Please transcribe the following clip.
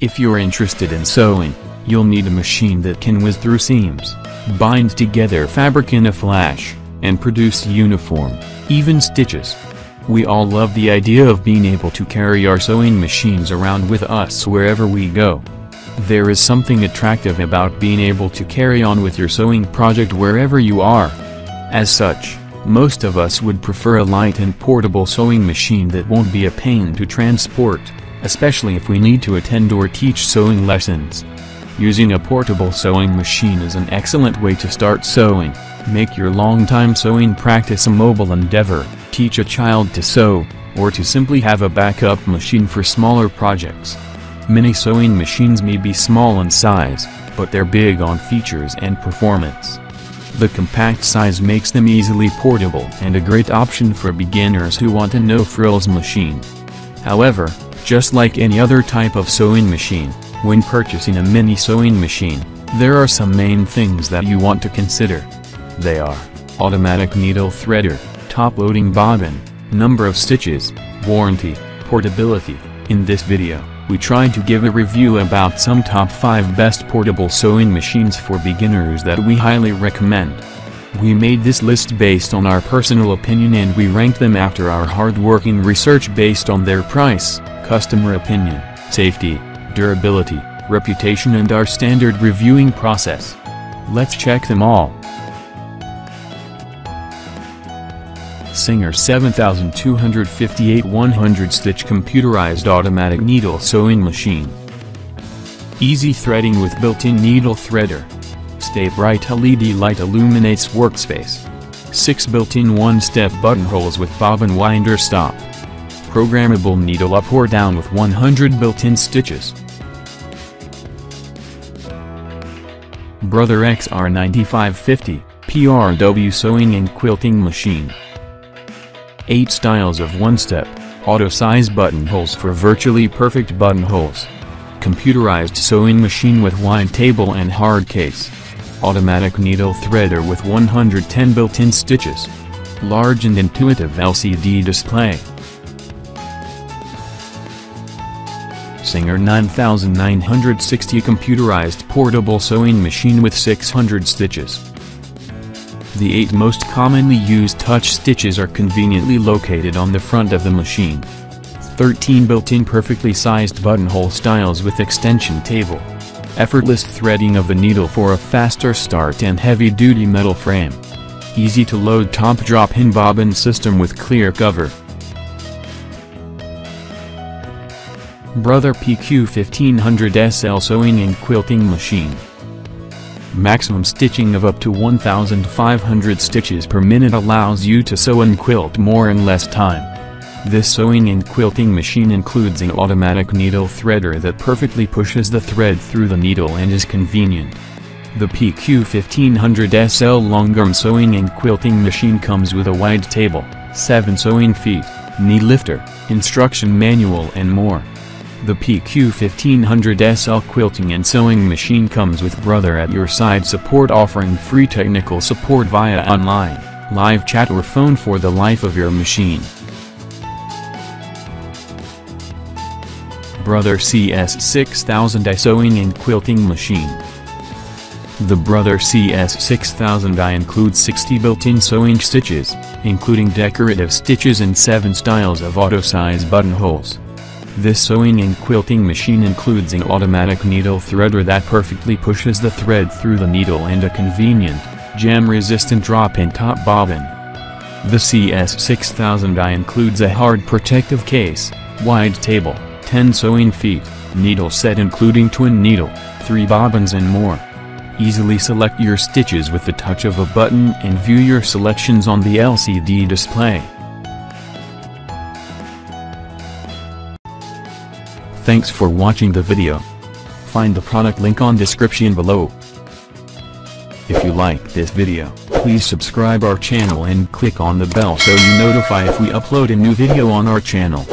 If you're interested in sewing, you'll need a machine that can whiz through seams, bind together fabric in a flash, and produce uniform, even stitches. We all love the idea of being able to carry our sewing machines around with us wherever we go. There is something attractive about being able to carry on with your sewing project wherever you are. As such, most of us would prefer a light and portable sewing machine that won't be a pain to transport, especially if we need to attend or teach sewing lessons. Using a portable sewing machine is an excellent way to start sewing, make your long-time sewing practice a mobile endeavor, teach a child to sew, or to simply have a backup machine for smaller projects. Many sewing machines may be small in size, but they're big on features and performance. The compact size makes them easily portable and a great option for beginners who want a no-frills machine. However, just like any other type of sewing machine, when purchasing a mini sewing machine, there are some main things that you want to consider. They are, automatic needle threader, top-loading bobbin, number of stitches, warranty, portability. In this video, we try to give a review about some top 5 best portable sewing machines for beginners that we highly recommend. We made this list based on our personal opinion and we ranked them after our hard-working research based on their price, customer opinion, safety, durability, reputation and our standard reviewing process. Let's check them all. Singer 7258 100 stitch computerized automatic needle sewing machine. Easy threading with built-in needle threader. Stay bright LED light illuminates workspace. 6 built-in one-step buttonholes with bobbin winder stop. Programmable needle up or down with 100 built-in stitches. Brother XR9550, PRW sewing and quilting machine. 8 styles of one-step, auto-size buttonholes for virtually perfect buttonholes. Computerized sewing machine with wide table and hard case. Automatic needle threader with 110 built-in stitches. Large and intuitive LCD display. Singer 9960 computerized portable sewing machine with 600 stitches. The eight most commonly used touch stitches are conveniently located on the front of the machine. 13 built-in perfectly sized buttonhole styles with extension table. Effortless threading of the needle for a faster start and heavy-duty metal frame. Easy to load top drop-in bobbin system with clear cover. Brother PQ 1500 SL sewing and quilting machine. Maximum stitching of up to 1,500 stitches per minute allows you to sew and quilt more in less time. This sewing and quilting machine includes an automatic needle threader that perfectly pushes the thread through the needle and is convenient. The PQ 1500 SL long-arm sewing and quilting machine comes with a wide table, 7 sewing feet, knee lifter, instruction manual and more. The PQ1500 SL quilting and sewing machine comes with Brother at your side support offering free technical support via online, live chat or phone for the life of your machine. Brother CS6000i sewing and quilting machine. The Brother CS6000i includes 60 built-in sewing stitches, including decorative stitches and 7 styles of auto-size buttonholes. This sewing and quilting machine includes an automatic needle threader that perfectly pushes the thread through the needle and a convenient, jam-resistant drop-in top bobbin. The CS6000i includes a hard protective case, wide table, 10 sewing feet, needle set including twin needle, 3 bobbins and more. Easily select your stitches with the touch of a button and view your selections on the LCD display. Thanks for watching the video. Find the product link on description below. If you like this video, please subscribe our channel and click on the bell so you notify if we upload a new video on our channel.